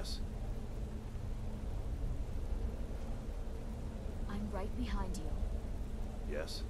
Yes. I'm right behind you. Yes.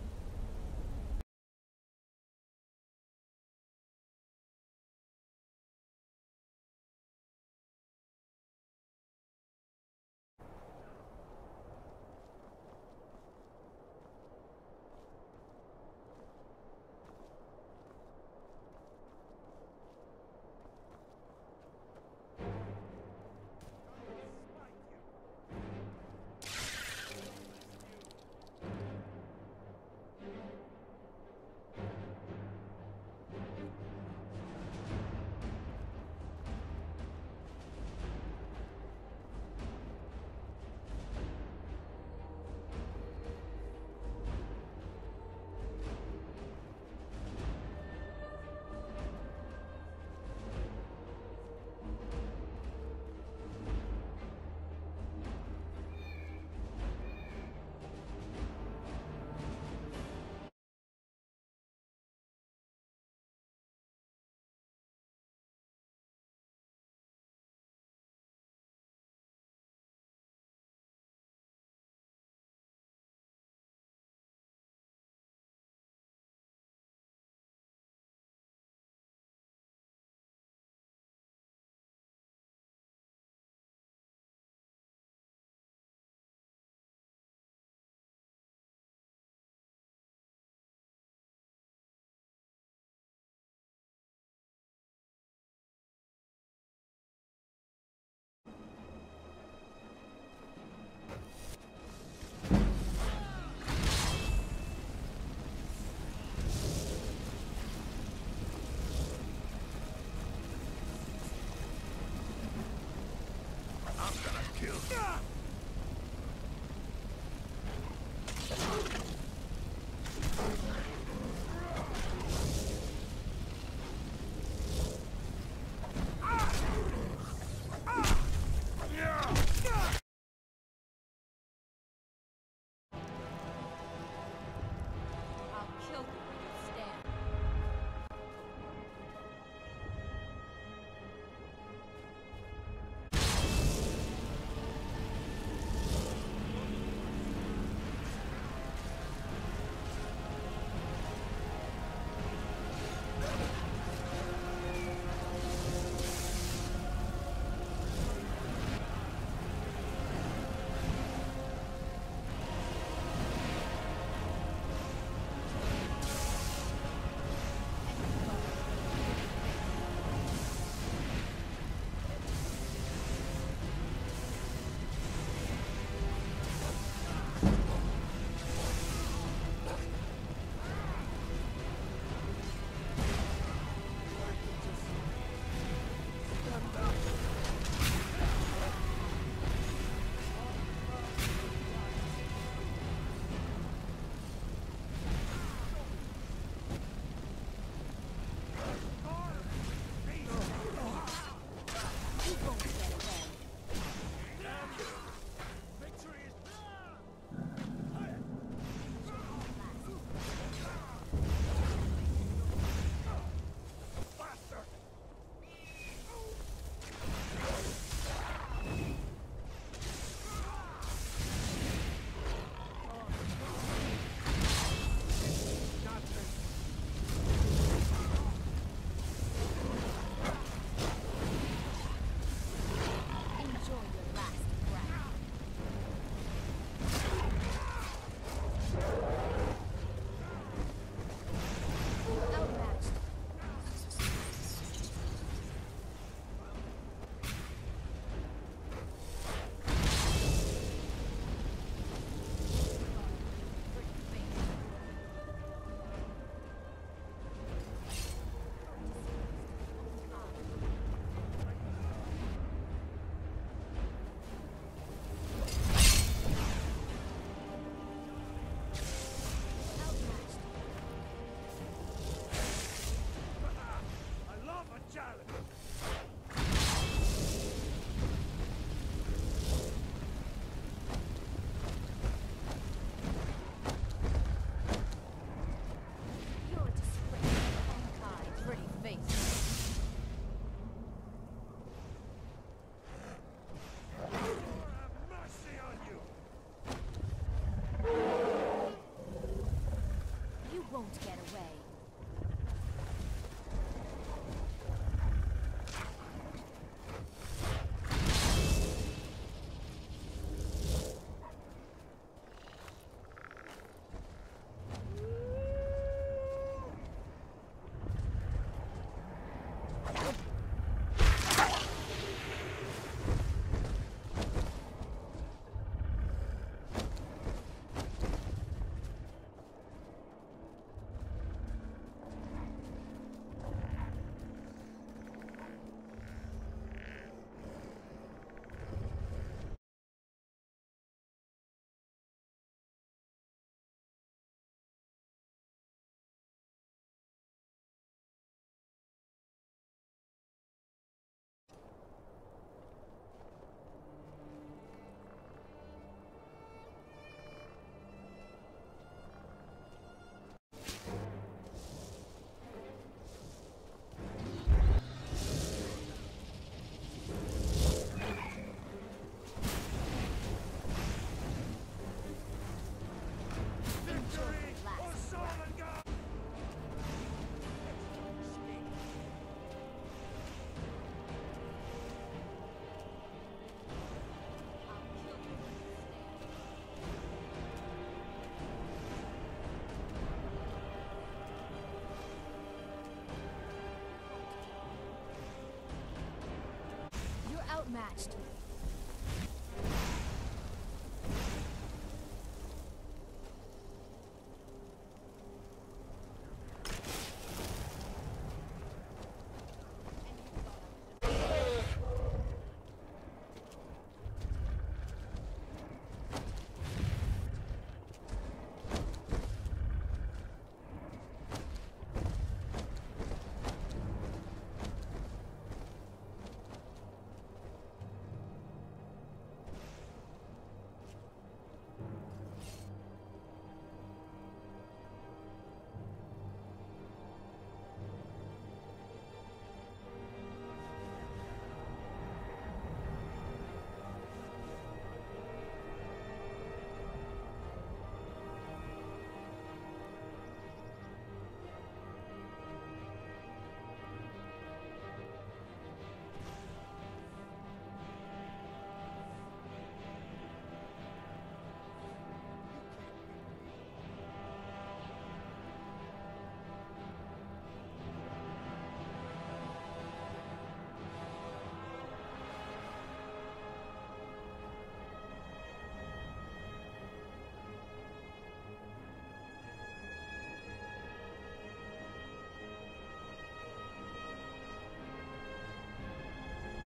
Outmatched.